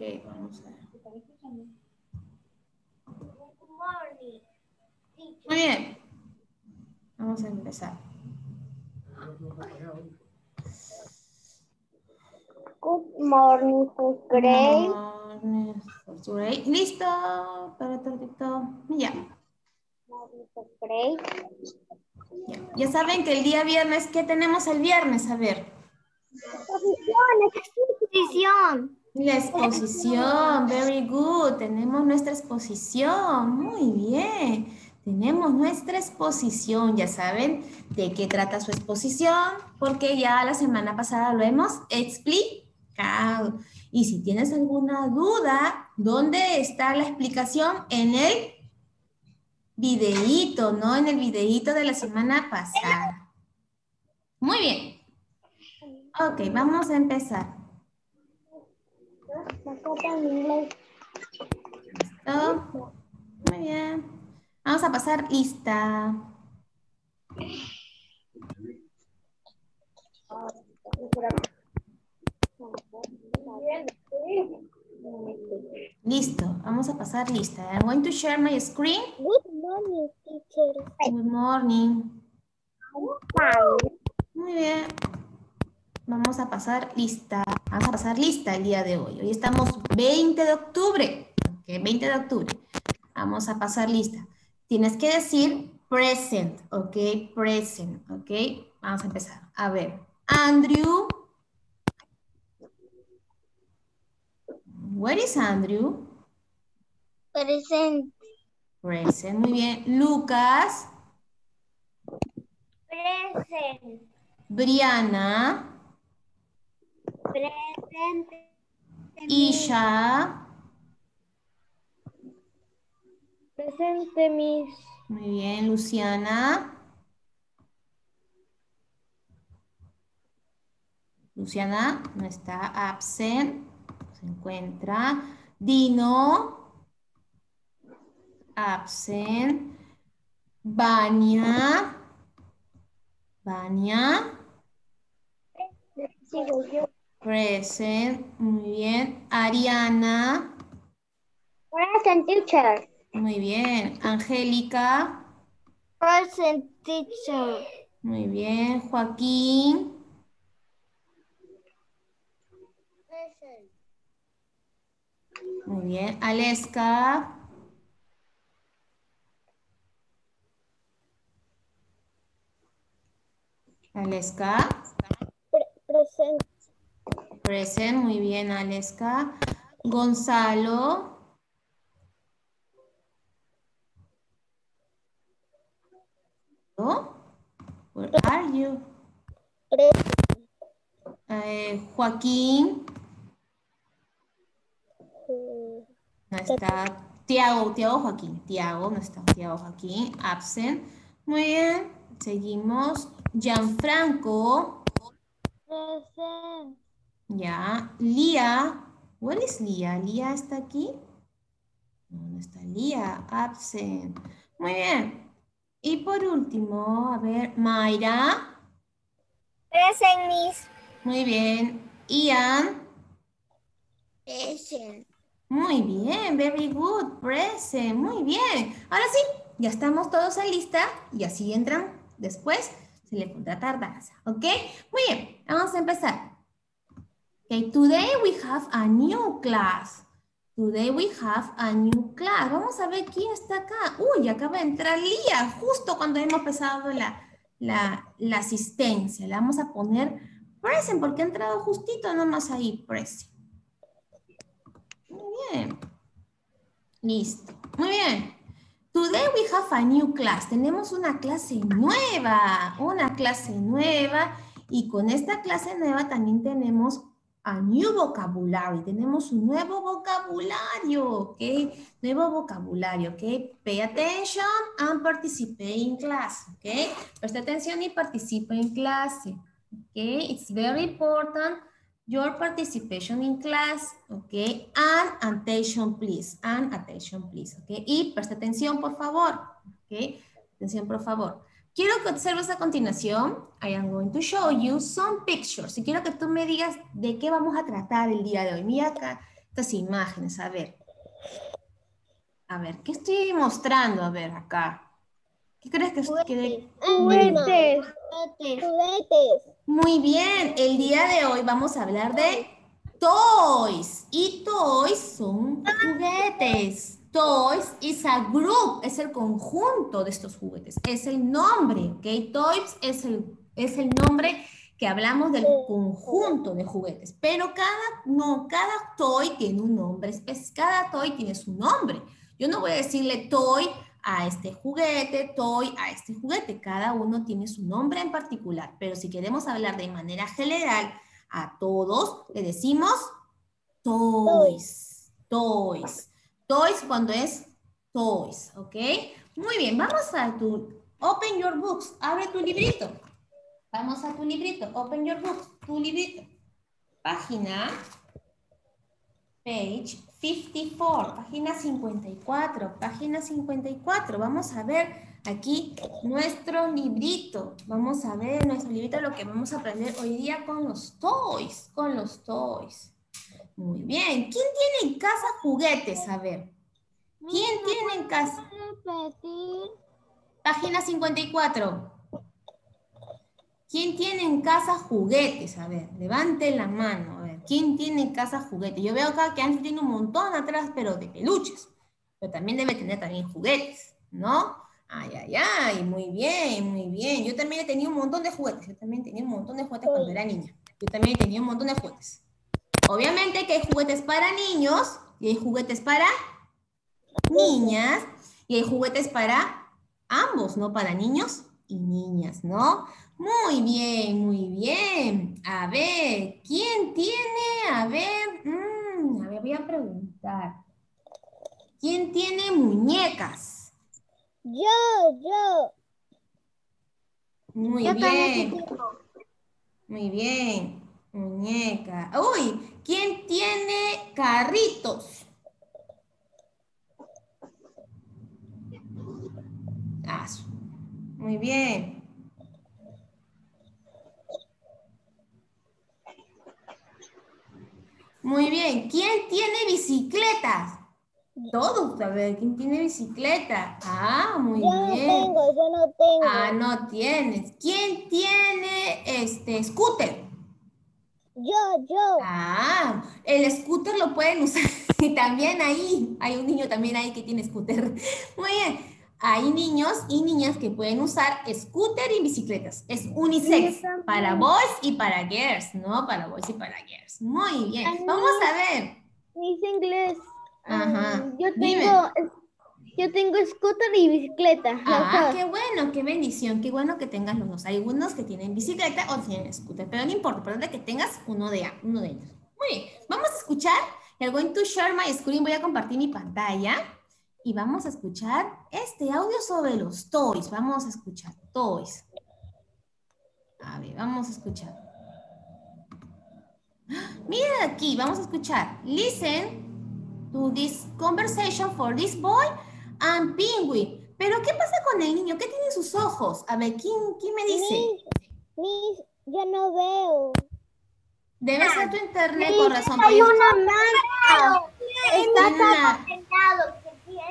Ok, vamos a ver. Muy bien. Vamos a empezar. Good morning, first grade. Morning. Listo. Para tantito. Ya. Ya. Ya saben que el día viernes, ¿qué tenemos el viernes? A ver. Exposición. La exposición, very good. Tenemos nuestra exposición, muy bien. Tenemos nuestra exposición, ya saben de qué trata su exposición, porque ya la semana pasada lo hemos explicado. Y si tienes alguna duda, ¿dónde está la explicación? En el videíto, ¿no? En el videíto de la semana pasada. Muy bien. Ok, vamos a empezar. En inglés. ¿Listo? Muy bien. Vamos a pasar lista. Listo, vamos a pasar lista. I'm going to share my screen. Good morning, teacher. Good morning. Muy bien. Vamos a pasar lista. Vamos a pasar lista el día de hoy. Hoy estamos 20 de octubre. Ok, 20 de octubre. Vamos a pasar lista. Tienes que decir present, ok, present, ok. Vamos a empezar. A ver, Andrew. Where is Andrew? Present. Present, muy bien. Lucas, Present. Brianna, Present. Isha. Presente, Miss. Muy bien, Luciana. Luciana no está absent, se encuentra. Dino, absent. Vania, Vania, yo. Present, muy bien. Ariana, Present, teacher. muy bien. Angélica, Present, teacher. muy bien. Joaquín, Present. muy bien. Aleska, Aleska, present. Present, muy bien, Aleska. Gonzalo, Where are you? Eh, Joaquín, no está. Tiago, Tiago Joaquín, Tiago, no está. Tiago Joaquín, absent. Muy bien, seguimos. Gianfranco, Present. Ya. Lía, ¿cuál es Lía? ¿Lía está aquí? No, no está Lía, absent. Muy bien. Y por último, a ver, Mayra. Present, Miss. Muy bien. Ian. Present. Muy bien, very good, present, muy bien. Ahora sí, ya estamos todos en lista y así entran después, se le pondrá tardanza, ¿ok? Muy bien, vamos a empezar. Today we have a new class. Today we have a new class. Vamos a ver quién está acá. Uy, acaba de entrar Lía, justo cuando hemos empezado la, la, la asistencia. Le vamos a poner present porque ha entrado justito nomás ahí, present. Muy bien. Listo. Muy bien. Today we have a new class. Tenemos una clase nueva. Una clase nueva. Y con esta clase nueva también tenemos a new vocabulary. Tenemos un nuevo vocabulario. ¿Ok? Nuevo vocabulario. ¿Ok? Pay attention and participate in class. ¿Ok? Presta atención y participa en clase. ¿Ok? It's very important your participation in class, okay? And attention, please. And attention, please, okay? Y presta atención, por favor, okay? Atención, por favor. Quiero que observes a continuación. I am going to show you some pictures. Y quiero que tú me digas de qué vamos a tratar el día de hoy. Mira acá estas imágenes. A ver. A ver, ¿qué estoy mostrando? A ver, acá. ¿Qué crees que, que Juguetes. Juguetes. Muy bien, el día de hoy vamos a hablar de toys. Y toys son juguetes. Toys is a group, es el conjunto de estos juguetes. Es el nombre, ¿ok? Toys es el, es el nombre que hablamos del conjunto de juguetes. Pero cada, no, cada toy tiene un nombre. Es, cada toy tiene su nombre. Yo no voy a decirle toy a este juguete, toy a este juguete. Cada uno tiene su nombre en particular, pero si queremos hablar de manera general a todos, le decimos toys, toys. Toys cuando es toys, ¿ok? Muy bien, vamos a tu, open your books, abre tu librito. Vamos a tu librito, open your books, tu librito. Página, page 54, página 54, página 54. Vamos a ver aquí nuestro librito. Vamos a ver nuestro librito lo que vamos a aprender hoy día con los toys, con los toys. Muy bien. ¿Quién tiene en casa juguetes? A ver. ¿Quién tiene en casa? Página 54. ¿Quién tiene en casa juguetes? A ver, levante la mano. A ver, ¿quién tiene en casa juguetes? Yo veo acá que Ángel tiene un montón atrás, pero de peluches. Pero también debe tener también juguetes, ¿no? Ay, ay, ay, muy bien, muy bien. Yo también he tenido un montón de juguetes. Yo también tenía un montón de juguetes cuando era niña. Yo también he tenido un montón de juguetes. Obviamente que hay juguetes para niños y hay juguetes para niñas y hay juguetes para ambos, ¿no? Para niños y niñas, ¿no? Muy bien, muy bien. A ver, ¿quién tiene? A ver, mm, a ver, voy a preguntar. ¿Quién tiene muñecas? Yo, yo. Muy bien. Muy bien. Muñeca. Uy, ¿quién tiene carritos? Ah, muy bien. Muy bien. ¿Quién tiene bicicletas? Todos, a ver, ¿quién tiene bicicleta? Ah, muy Yo no bien. tengo, yo no tengo. Ah, no tienes. ¿Quién tiene este scooter? Yo, yo. Ah, el scooter lo pueden usar. Y también ahí, hay un niño también ahí que tiene scooter. Muy bien. Hay niños y niñas que pueden usar scooter y bicicletas. Es unisex para boys y para girls, ¿no? Para boys y para girls. Muy bien. Vamos a ver. Mis inglés. Ajá. Yo Dime. Yo tengo scooter y bicicleta. Ah, qué bueno, qué bendición, qué bueno que tengas los dos. Hay algunos que tienen bicicleta o tienen scooter, pero no importa, importante que tengas uno de, uno de ellos. Muy bien, vamos a escuchar. I'm going to share my screen, voy a compartir mi pantalla y vamos a escuchar este audio sobre los toys. Vamos a escuchar toys. A ver, vamos a escuchar. Mira aquí, vamos a escuchar. Listen to this conversation for this boy and penguin. Pero, ¿qué pasa con el niño? ¿Qué tiene en sus ojos? A ver, ¿quién, quién me dice? Mis, mis, yo no veo. Debe ser tu internet, corazón. Hay porque una mano. Está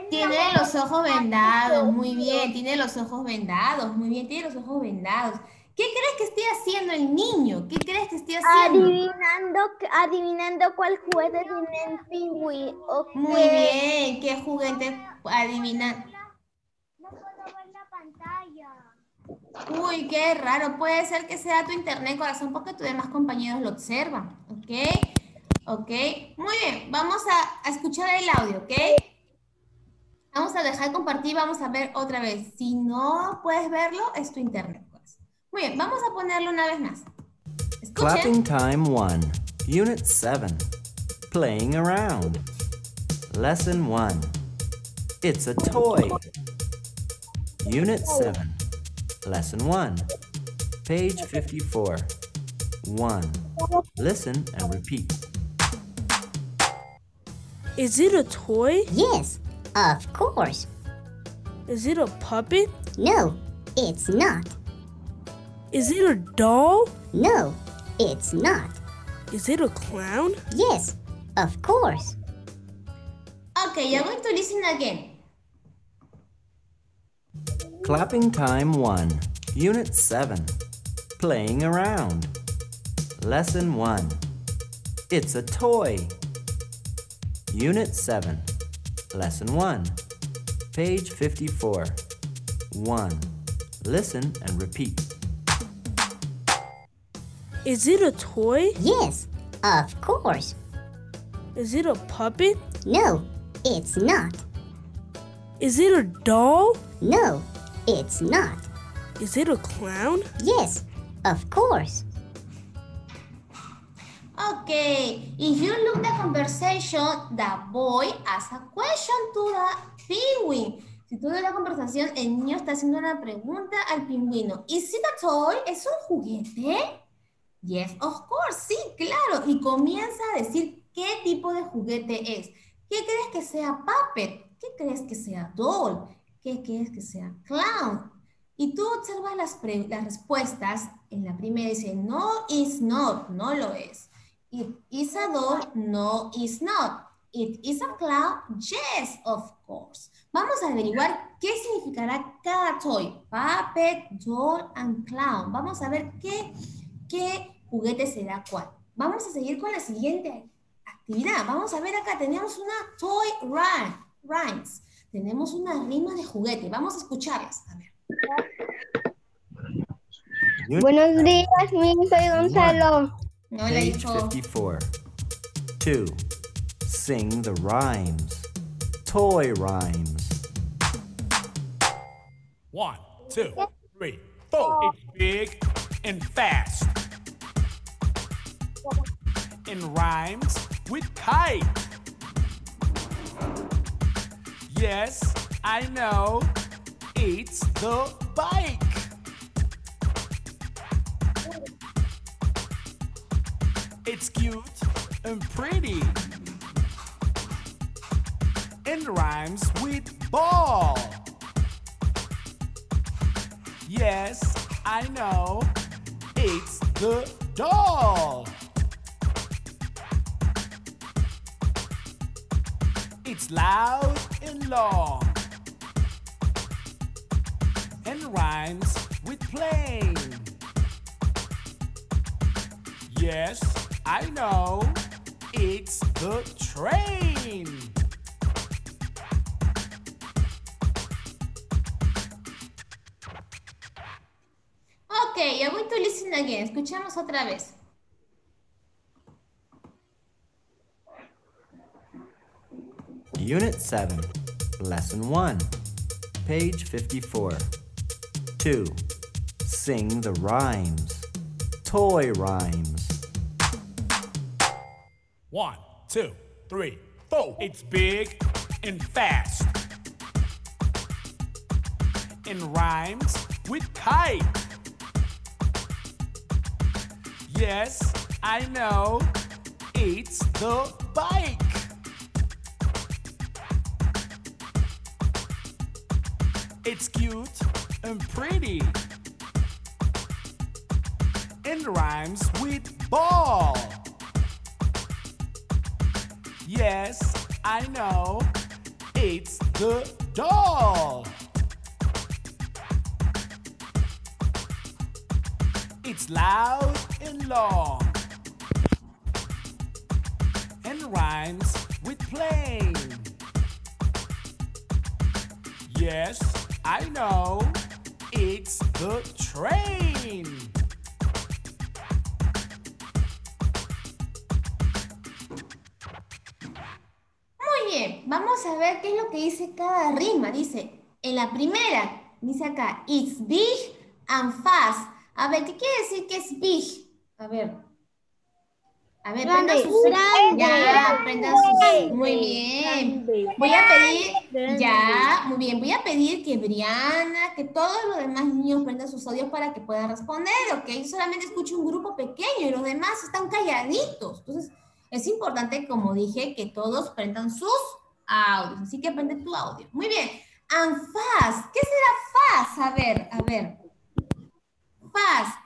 tiene los ojos vendados, muy bien. Tiene los ojos vendados, muy bien. Tiene los ojos vendados. ¿Qué crees que esté haciendo el niño? ¿Qué crees que esté haciendo? adivinando, adivinando cuál juguete tiene el pingüi. o Muy bien. ¿Qué juguete adivina? No puedo ver la pantalla. Uy, qué raro. Puede ser que sea tu internet, corazón, porque tus demás compañeros lo observan. ¿Ok? ¿Ok? Muy bien. Vamos a, a escuchar el audio, ¿ok? Vamos a dejar compartir, vamos a ver otra vez. Si no puedes verlo, es tu internet. Pues. Muy bien, vamos a ponerlo una vez más. Escuchen. Clapping time 1, Unit 7. Playing around. Lesson 1. It's a toy. Unit 7. Lesson 1. Page 54. 1. Listen and repeat. Is it a toy? Yes, of course. Is it a puppet? No, it's not. Is it a doll? No, it's not. Is it a clown? Yes, Of course. Okay, you're going to listen again. Clapping Time 1, Unit 7. Playing Around. Lesson 1. It's a toy. Unit 7. Lesson 1. Page 54. 1. Listen and repeat. Is it a toy? Yes, of course. Is it a puppet? No, it's not. Is it a doll? No, it's not. Is it a clown? Yes, of course. Okay, if you look the conversation, the boy asks a question to the penguin. Si tú ves la conversación, el niño está haciendo una pregunta al pingüino. ¿Is it a toy? ¿Es un juguete? Yes, of course, sí, claro. Y comienza a decir qué tipo de juguete es. ¿Qué crees que sea puppet? ¿Qué crees que sea doll? ¿Qué crees que sea clown? Y tú observas las, respuestas. En la primera dice, no, is not, no lo es. It is a doll, no, is not. It is a clown, yes, of course. Vamos a averiguar qué significará cada toy. Puppet, doll, and clown. Vamos a ver qué, qué juguete será cuál. Vamos a seguir con la siguiente actividad. Vamos a ver acá, tenemos una toy rhyme, rhymes. Tenemos una rima de juguete. Vamos a escucharlas. A ver. Unit Buenos días, mi soy Gonzalo. No le dijo. 54. 2. Sing the rhymes. Toy rhymes. One, two, three, four. It's big and fast. And rhymes with kite. Yes, I know. It's the bike. It's cute and pretty. And rhymes with ball. Yes, I know. It's the doll. It's loud and long. And rhymes with plane. Yes, I know. It's the train. Ok, you're going to listen again. Escuchamos otra vez. Unit 7. Lesson 1. Page 54. 2. Sing the rhymes. Toy rhymes. One, two, three, four. It's big and fast. And rhymes with kite. Yes, I know. It's the bike. It's cute and pretty. And rhymes with ball. Yes, I know. It's the doll. It's loud and long. And rhymes with plane. Yes, I know. It's the train. Muy bien, vamos a ver qué es lo que dice cada rima. Dice, en la primera, dice acá, it's big and fast. A ver, ¿qué quiere decir que es big? A ver. A ver, Grande, prendan sus... grande, Ya, grande, prendan sus... Muy bien. Voy a pedir, ya, muy bien, voy a pedir que Briana, que todos los demás niños prendan sus audios para que puedan responder, ¿ok? Solamente escucho un grupo pequeño y los demás están calladitos. Entonces, es importante, como dije, que todos prendan sus audios. Así que prende tu audio. Muy bien. And fast. ¿Qué será fast? A ver, a ver. Fast.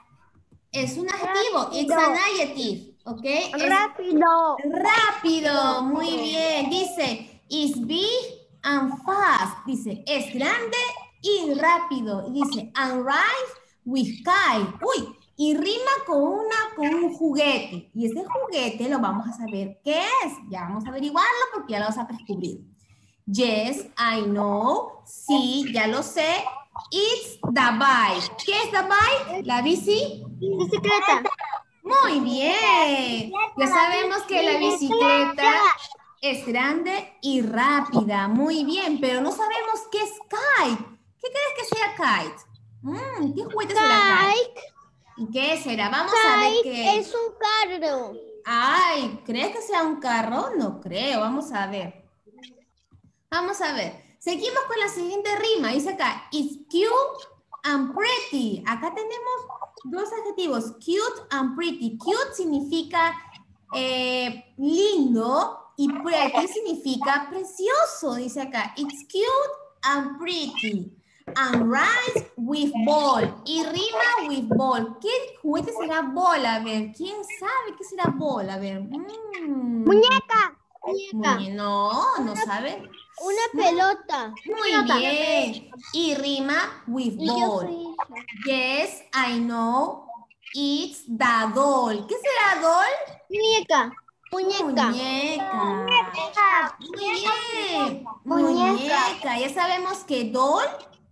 Es un adjetivo. It's an adjective. ¿Ok? Es Rápido. rápido, muy bien. Dice, is big and fast. Dice, es grande y rápido. Y dice, and rhymes with kite. Uy, y rima con, una, con un juguete. Y ese juguete lo vamos a saber qué es. Ya vamos a averiguarlo porque ya lo vas a descubrir. Yes, I know. Sí, ya lo sé. It's the bike. ¿Qué es the bike? La bici. Bicicleta. Muy bien. Ya sabemos que la bicicleta es grande y rápida. Muy bien, pero no sabemos qué es kite. ¿Qué crees que sea kite? Mm, ¿Qué juguete será kite? ¿Y ¿Qué será? Vamos a ver qué es un carro. Ay, ¿crees que sea un carro? No creo. Vamos a ver. Vamos a ver. Seguimos con la siguiente rima. Dice acá, it's cute and pretty. Acá tenemos dos adjetivos, cute and pretty. Cute significa eh, lindo y pretty significa precioso. Dice acá, it's cute and pretty. And rhymes with ball. Y rima with ball. ¿Qué juguete será ball? A ver, ¿quién sabe qué será ball? A ver. mm. Muñeca. Muñe- No, no sabe. Una pelota. Muy bien. Y rima with Y ball. Yes, I know. It's the doll. ¿Qué será doll? Muñeca. Muñeca. Muñeca. Muy bien. Muñeca. Ya sabemos que doll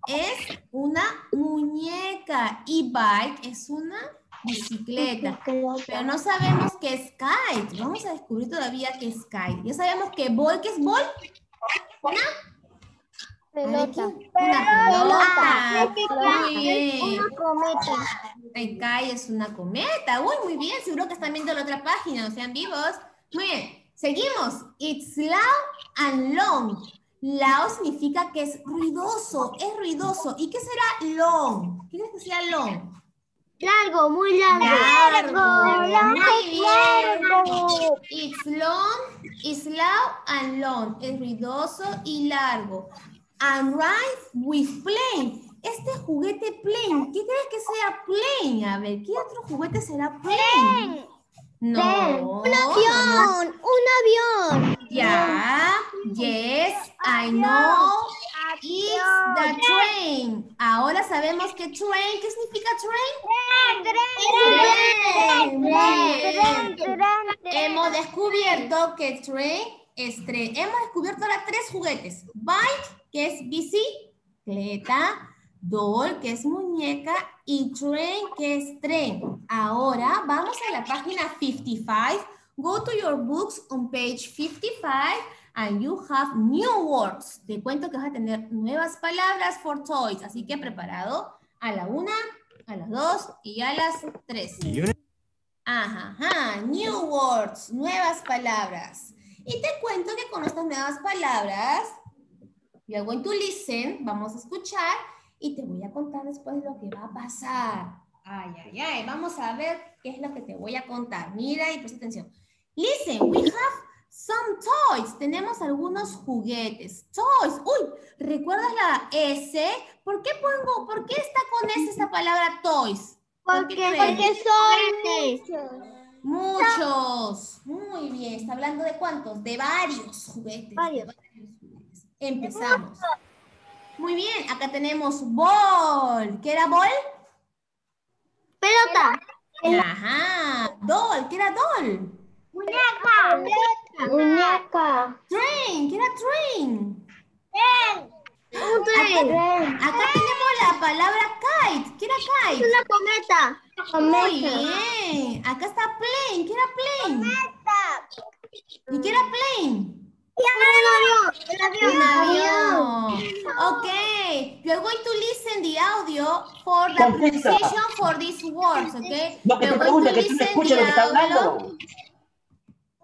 es una muñeca y bike es una bicicleta. Pero no sabemos qué es kite. Vamos a descubrir todavía qué es kite. Ya sabemos que ball, ¿qué es ball? Una Pelota. Una pelota. Muy bien. Una cometa. El es una cometa. Uy, muy bien. Seguro que están viendo la otra página. No sean vivos. Muy bien. Seguimos. It's loud and long. Loud significa que es ruidoso. Es ruidoso. ¿Y qué será long? ¿Qué crees que sea long? Largo, muy largo. Largo. Muy bien. largo. It's long, it's loud and long. Es ruidoso y largo. And rhymes with plane. Este juguete plane, ¿qué crees que sea plane? A ver, ¿qué otro juguete será plane? No. Un avión, un avión. Ya. Yes, I know. It's the train. Ahora sabemos que train, ¿qué significa train? Tren. Hemos descubierto que train es tren. Hemos descubierto ahora tres juguetes. Bike, que es bicicleta. Doll, que es muñeca. Y train, que es tren. Ahora vamos a la página 55. Go to your books on page 55 and you have new words. Te cuento que vas a tener nuevas palabras for toys. Así que preparado a la una, a las dos y a las tres. Ajá, ajá, new words, nuevas palabras. Y te cuento que con estas nuevas palabras, you're going to listen, vamos a escuchar y te voy a contar después lo que va a pasar. Ay, ay, ay, vamos a ver qué es lo que te voy a contar. Mira y presta atención. Listen, we have some toys. Tenemos algunos juguetes. Toys. Uy, ¿recuerdas la S? ¿Por qué pongo, por qué está con S esa palabra toys? ¿Por qué crees? son Muchos. Muy bien. ¿Está hablando de cuántos? De varios juguetes. de Varios. juguetes. Empezamos. Muy bien. Acá tenemos ball. ¿Qué era ball? pelota. Ajá. Doll. ¿Qué era doll? Muñeca. Muñeca. Train. ¿Qué era train? Un tren. Acá tenemos la palabra kite. ¿Qué era kite? Una cometa. Muy bien. Acá está plane. ¿Qué era plane? ¿Y qué era plane? Avión. Un avión. Okay. You are going to listen the audio for the pronunciation for these words, okay? No, que You te going pregunte, to que tú no listen escuches lo que está the audio. hablando.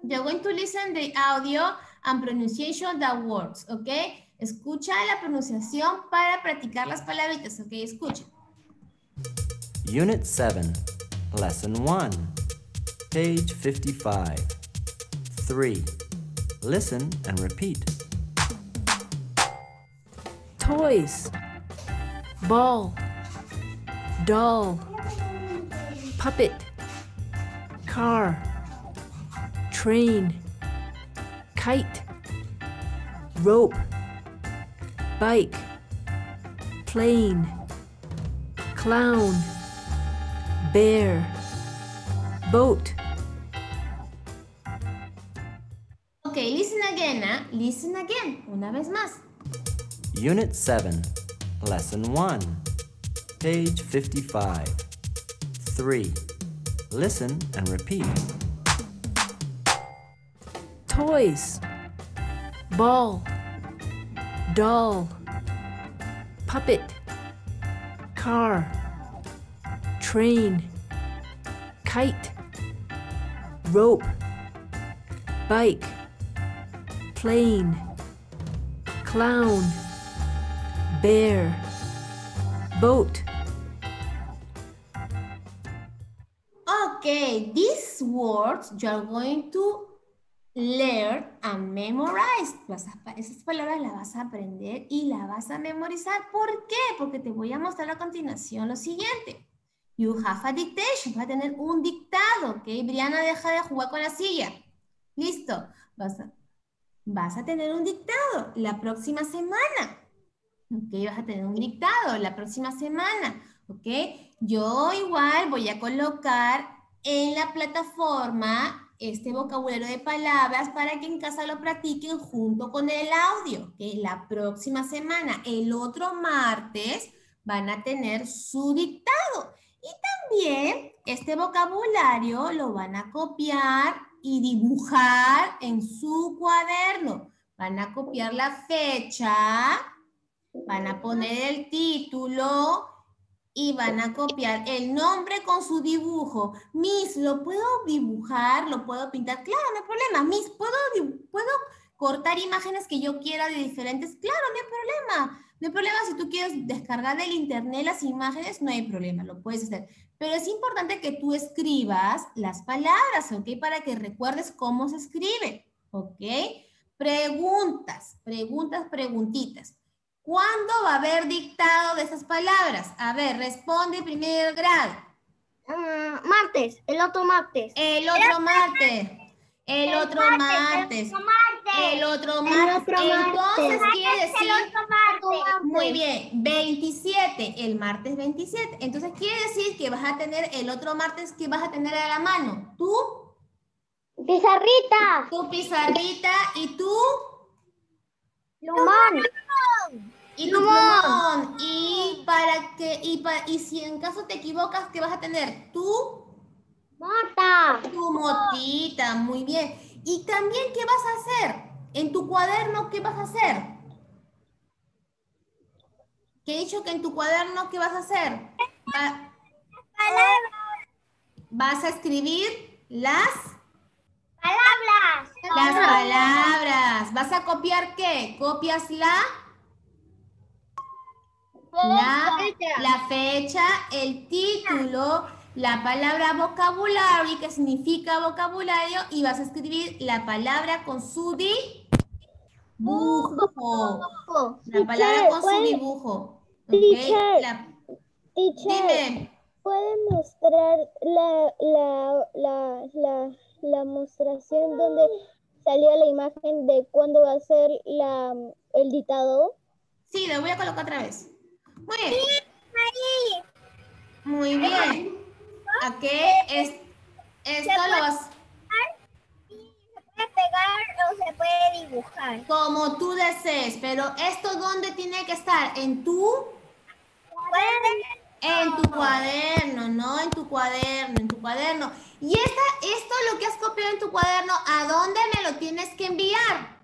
You're going to listen the audio and pronunciation the words, okay? Escucha la pronunciación para practicar las palabritas, okay? Escucha. Unit 7, Lesson 1, page 55. 3. Listen and repeat. Toys. Ball. Doll. Puppet. Car. train, kite, rope, bike, plane, clown, bear, boat, Listen again. Una vez más. Unit 7, Lesson 1, page 55. 3. Listen and repeat. toys, ball, doll, puppet, car, train, kite, rope, bike, plane, clown, bear, boat. Okay, these words you are going to learn and memorize. Esas palabras las vas a aprender y las vas a memorizar. ¿Por qué? Porque te voy a mostrar a continuación lo siguiente. You have a dictation. Vas a tener un dictado, ¿ok? Briana, deja de jugar con la silla. Listo. Vas a, vas a tener un dictado la próxima semana. Ok, vas a tener un dictado la próxima semana. Ok, yo igual voy a colocar en la plataforma este vocabulario de palabras para que en casa lo practiquen junto con el audio. ¿ok? La próxima semana, el otro martes, van a tener su dictado. Y también este vocabulario lo van a copiar y dibujar en su cuaderno. Van a copiar la fecha, van a poner el título y van a copiar el nombre con su dibujo. Miss, ¿lo puedo dibujar? ¿Lo puedo pintar? Claro, no hay problema. Miss, ¿puedo, ¿puedo cortar imágenes que yo quiera de diferentes? Claro, no hay problema. No hay problema si tú quieres descargar del internet las imágenes, no hay problema, lo puedes hacer. Pero es importante que tú escribas las palabras, ¿ok? Para que recuerdes cómo se escribe, ¿ok? Preguntas, preguntas, preguntitas. ¿Cuándo va a haber dictado de esas palabras? A ver, responde primer grado. Martes, el otro martes. El otro martes. El otro martes. El otro martes. Entonces quiere decir, muy bien, 27, el martes 27. Entonces quiere decir que vas a tener el otro martes que vas a tener a la mano. Tú, Pizarrita. tu pizarrita y tú Plumón. y tu plumón. Y para que, y, pa- y si en caso te equivocas, ¿qué vas a tener? Tú, Mota. tu motita, muy bien. Y también, ¿qué vas a hacer? En tu cuaderno, ¿qué vas a hacer? Que he dicho que en tu cuaderno, ¿qué vas a hacer? Va- vas a escribir las, Palabras. las palabras. ¿Vas a copiar qué? ¿Copias la? La, la fecha, el título, la palabra vocabulario, que significa vocabulario, y vas a escribir la palabra con su dibujo. La palabra con su dibujo. ¿ok? Teacher. La- dime, ¿puede mostrar la, la, la, la, la mostración donde salió la imagen de cuándo va a ser la, el dictado? sí, lo voy a colocar otra vez. Muy bien. Muy bien. ¿A qué es, esto lo vas puede pegar o se puede dibujar. como tú desees, pero esto dónde tiene que estar? En tu En tu cuaderno, no en tu cuaderno, en tu cuaderno. Y esta, esto lo que has copiado en tu cuaderno, ¿a dónde me lo tienes que enviar?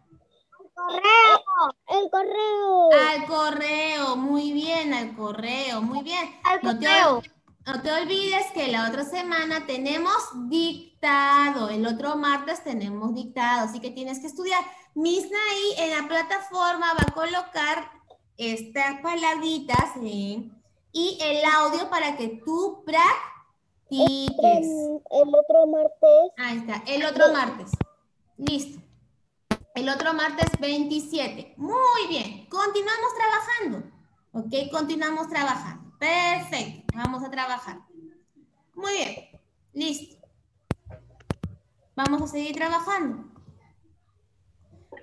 Correo. El correo. Al correo, muy bien, al correo, muy bien. Al correo. No te olvides que la otra semana tenemos dictado, el otro martes tenemos dictado, así que tienes que estudiar. Misna ahí en la plataforma va a colocar estas palabritas ¿sí? y el audio para que tú practiques. El, el otro martes. Ahí está, el otro martes. Listo. El otro martes 27. Muy bien. Continuamos trabajando. ¿Ok? Continuamos trabajando. Perfecto. Vamos a trabajar. Muy bien. Listo. Vamos a seguir trabajando.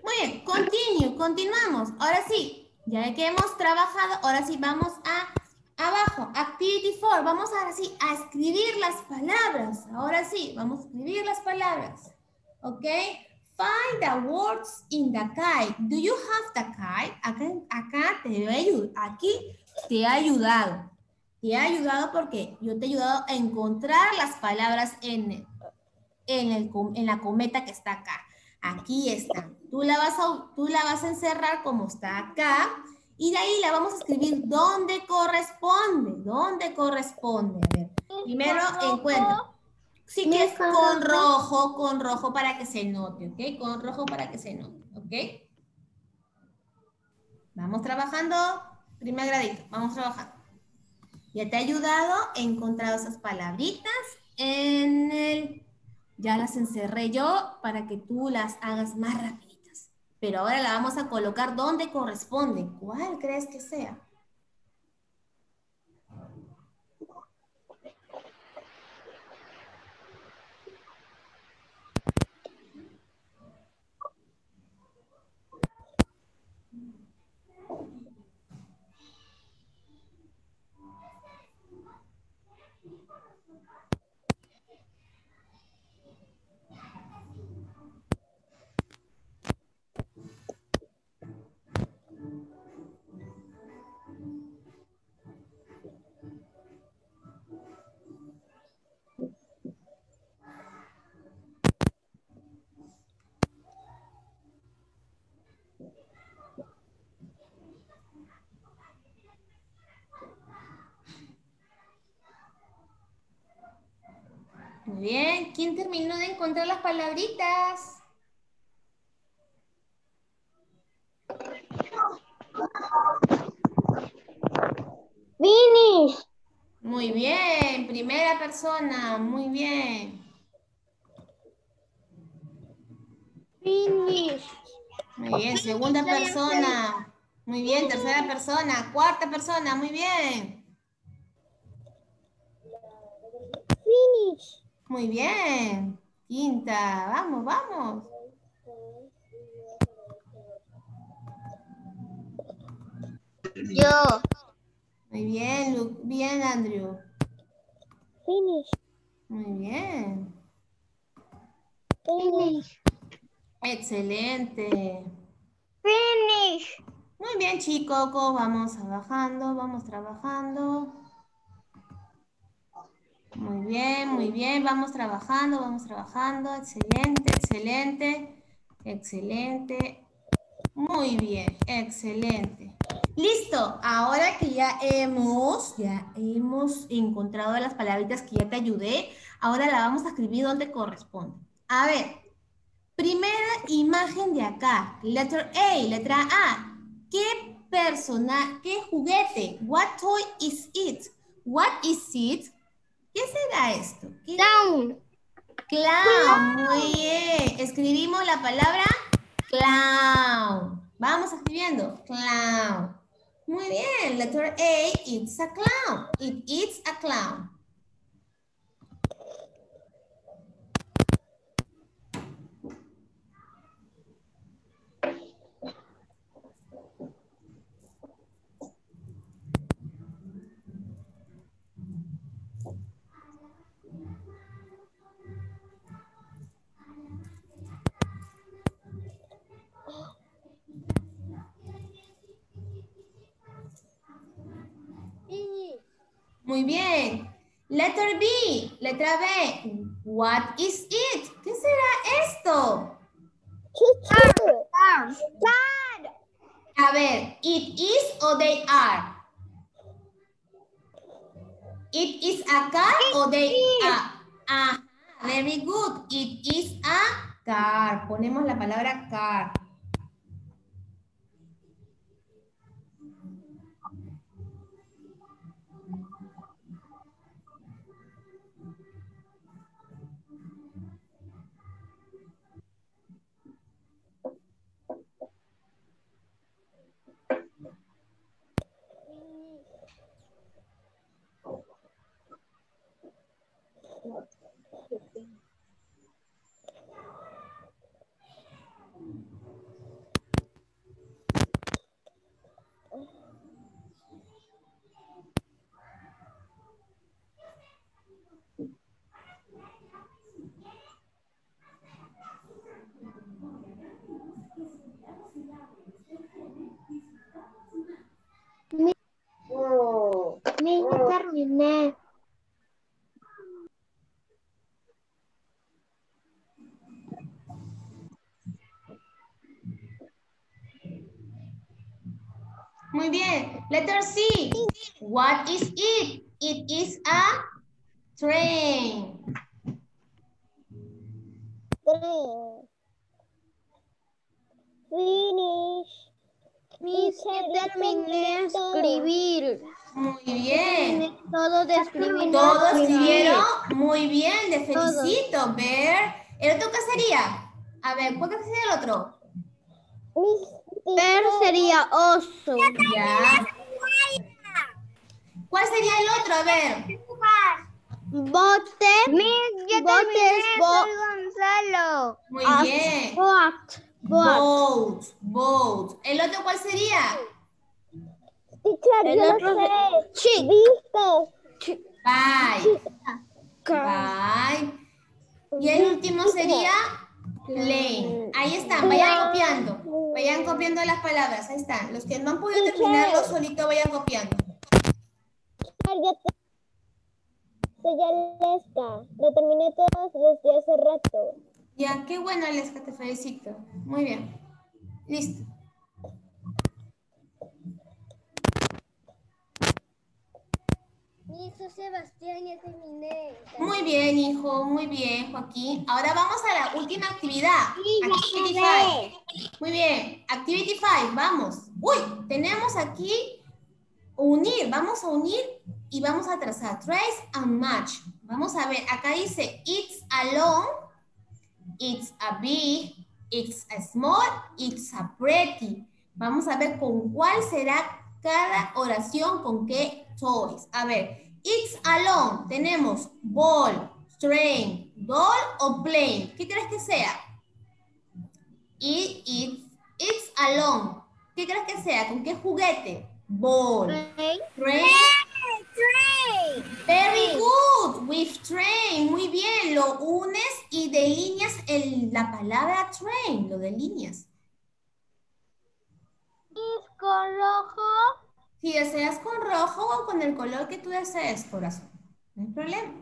Muy bien, continue, continuamos. Ahora sí, ya que hemos trabajado, ahora sí vamos a abajo, activity 4. Vamos ahora sí a escribir las palabras. Ahora sí, vamos a escribir las palabras. ¿Ok? Find the words in the kite. Do you have the kite? Acá, acá te voy a ayudar. Aquí te he ayudado. Te he ayudado porque yo te he ayudado a encontrar las palabras en, en, el, en la cometa que está acá. Aquí está. Tú la, vas a, tú la vas a encerrar como está acá. Y de ahí la vamos a escribir donde corresponde. ¿Dónde corresponde? A ver. Primero encuentro. Si quieres con rojo, con rojo para que se note, ¿ok? Con rojo para que se note, ¿ok? Vamos trabajando. Primer gradito, vamos trabajando. Ya te ha ayudado, he encontrado esas palabritas en el... Ya las encerré yo para que tú las hagas más rapiditas. Pero ahora la vamos a colocar donde corresponde. ¿Cuál crees que sea? Bien. ¿Quién terminó de encontrar las palabritas? Finish. Muy bien. Primera persona. Muy bien. Finish. Muy bien. Segunda persona. Muy bien. Tercera persona. Cuarta persona. Muy bien. Finish. Muy bien. Quinta. Vamos, vamos. Yo. Muy bien, Lu- Bien, Andrew. Finish. Muy bien. Finish. Excelente. Finish. Muy bien, chicos. Vamos trabajando, vamos trabajando. Muy bien, muy bien. Vamos trabajando, vamos trabajando. Excelente, excelente, excelente. Muy bien, excelente. Listo. Ahora que ya hemos, ya hemos encontrado las palabritas que ya te ayudé, ahora la vamos a escribir donde corresponde. A ver, Primera imagen de acá, letter A, letra A. ¿Qué persona, qué juguete? What toy is it? What is it? ¿Qué será esto? ¿Qué- Down. Clown, muy bien. Escribimos la palabra clown. Vamos escribiendo, clown. Muy bien, letter A, it's a clown. It is a clown. Finish. Muy bien. Letter B, letra B. What is it? ¿Qué será esto? Chuchu. Car. A ver, it is o they are. It is a car o they are. Ah, very good. It is a car. Ponemos la palabra car. 15. Letter C. What is it? It is a train. Train. Finish. Mis terminé escribir. Muy bien. Todo de escribir. Todos escribieron muy bien. Le felicito. Ver. ¿El otro qué sería? A ver, ¿cuál sería el otro? Ver sería oso. Ya. ¿Cuál sería el otro? A ver. Bote. Botes. Bo Gonzalo. Muy Ah, bien. boat. Boat. Boat. ¿El otro cuál sería? Teacher, El yo lo otro sé. Viste. Bye. Bye. Y el último sería plane. Ahí están, vayan copiando. Vayan copiando las palabras. Ahí están. Los que no han podido terminarlo solito vayan copiando. Soy Aleska. Lo terminé todo desde hace rato. Ya, qué bueno, Aleska, te felicito. Muy bien. Listo. Hijo Sebastián ya terminé. Muy bien, hijo. Muy bien, Joaquín. Ahora vamos a la última actividad. Activity 5. Muy bien. Activity 5. Vamos. Uy, tenemos aquí unir. Vamos a unir y vamos a trazar. Trace and match. Vamos a ver. Acá dice it's a long, it's a big, it's a small, it's a pretty. Vamos a ver con cuál será cada oración, con qué toys. A ver, it's alone. Tenemos ball, train, doll o plane. ¿Qué crees que sea? It, it, it's alone. ¿Qué crees que sea? ¿Con qué juguete? Ball, train. Very good. With train. Muy bien. Lo unes y delineas el, la palabra train. Lo delineas. Con rojo. Si deseas con rojo o con el color que tú desees, corazón. No hay problema.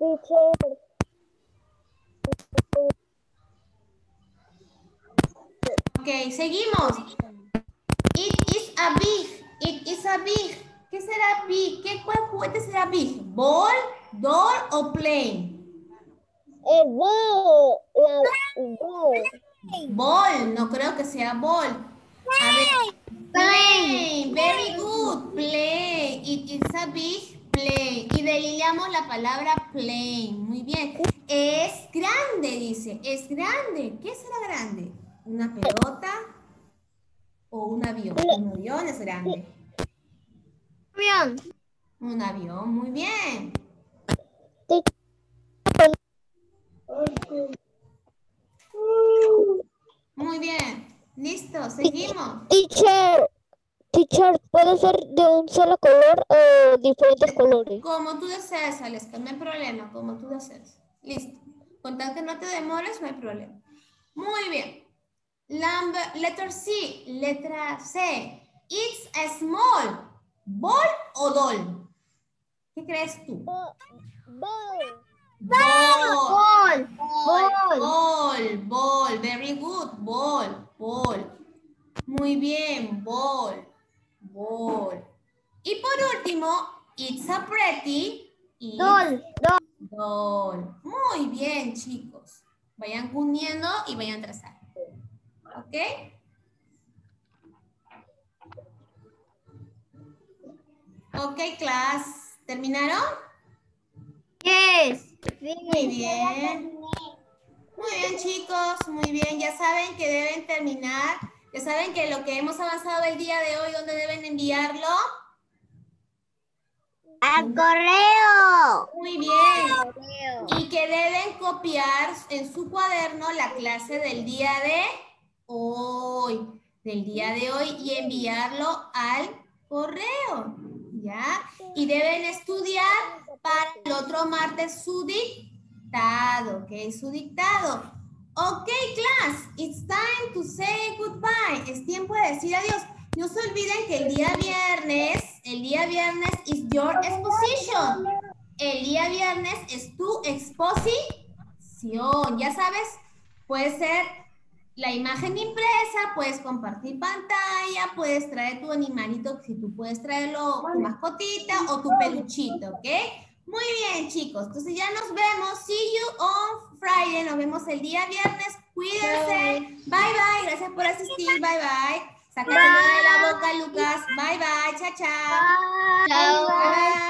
Teacher. Ok, seguimos. It is a big. It is a big. ¿Qué será big? ¿Qué, ¿Cuál juguete será big? ¿Ball, doll o plane? El ball. La ball. Ball, no creo que sea ball. A ver. Plane, very good. Plane. It is a big plane. Y delineamos la palabra plane. Muy bien. Es grande, dice. Es grande. ¿Qué será grande? ¿Una pelota o un avión? Un avión es grande. Avión. Un avión, muy bien. Muy bien. Listo, seguimos. Teacher. Teacher, ¿puede ser de un solo color o diferentes colores? Como tú desees, Aleska, no hay problema, como tú desees. Listo. Con tal que no te demores, no hay problema. Muy bien. Number, letter C, letra C. It's a small. ¿Ball o doll? ¿Qué crees tú? Ball. Ball. Ball. Ball, ball, very good, ball, ball. Muy bien, ball, ball. Y por último, it's a pretty. it's Doll. doll. Muy bien, chicos. Vayan uniendo y vayan trazando. ¿Ok? Ok, class. ¿Terminaron? Yes. Muy bien. Muy bien, chicos. Muy bien. Ya saben que deben terminar. Ya saben que lo que hemos avanzado el día de hoy, ¿dónde deben enviarlo? Al correo. Muy bien. Y que deben copiar en su cuaderno la clase del día de hoy, del día de hoy y enviarlo al correo, ¿ya? Y deben estudiar para el otro martes su dictado, ¿ok? Su dictado. Ok, class, it's time to say goodbye. Es tiempo de decir adiós. No se olviden que el día viernes, el día viernes is your exposition. El día viernes es tu exposición. Ya sabes, puede ser la imagen impresa, puedes compartir pantalla, puedes traer tu animalito, si tú puedes traerlo, tu mascotita o tu peluchito, ¿ok? Muy bien, chicos. Entonces ya nos vemos. See you on Friday. Nos vemos el día viernes. Cuídense. Bye, bye. Gracias por asistir. Bye, bye. Sácate de la boca, Lucas. Bye, bye. Chao, chao. Chao. Bye, bye.